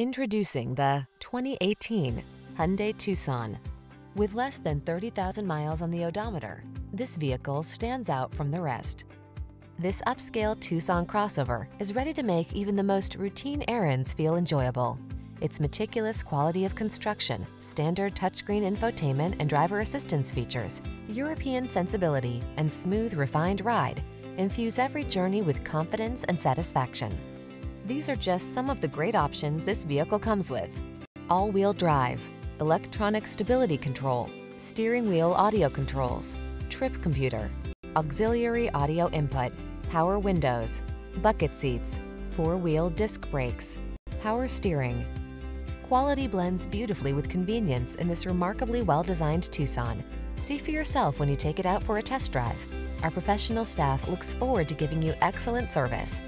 Introducing the 2018 Hyundai Tucson. With less than 30,000 miles on the odometer, this vehicle stands out from the rest. This upscale Tucson crossover is ready to make even the most routine errands feel enjoyable. Its meticulous quality of construction, standard touchscreen infotainment and driver assistance features, European sensibility, and smooth, refined ride infuse every journey with confidence and satisfaction. These are just some of the great options this vehicle comes with. All-wheel drive, electronic stability control, steering wheel audio controls, trip computer, auxiliary audio input, power windows, bucket seats, four-wheel disc brakes, power steering. Quality blends beautifully with convenience in this remarkably well-designed Tucson. See for yourself when you take it out for a test drive. Our professional staff looks forward to giving you excellent service.